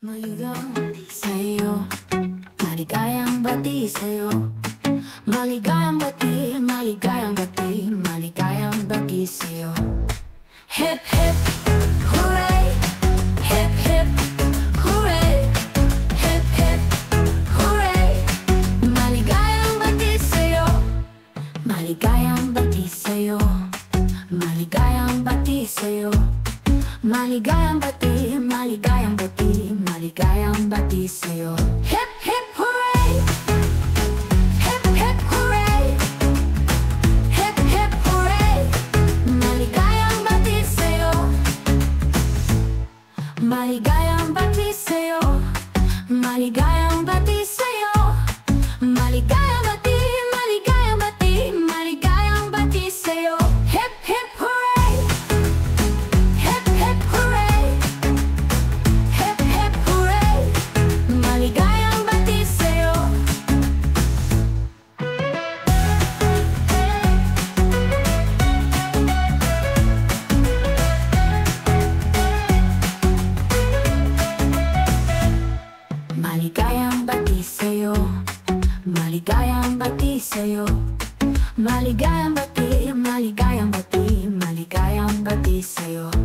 Maligayang sa'yo Maligayang bati sa'yo. Maligayang bati, maligayang bati Maligayang bati sa'yo. Hip hip, hooray. Hip hip, hooray. Hip hip, hooray. Maligayang bati sa'yo. Maligayang bati sa'yo. Maligayang bati sa'yo. Maligayang bati, sa'yo Hip hip hooray! Hip hip hooray! Hip hip hooray! Maligayang bati sa'yo Maligayang bati sa'yo Maligayang bati sa'yo Maligayang bati sa'yo. Maligayang bati sa'yo. Maligayang bati, maligayang bati, maligayang bati sa'yo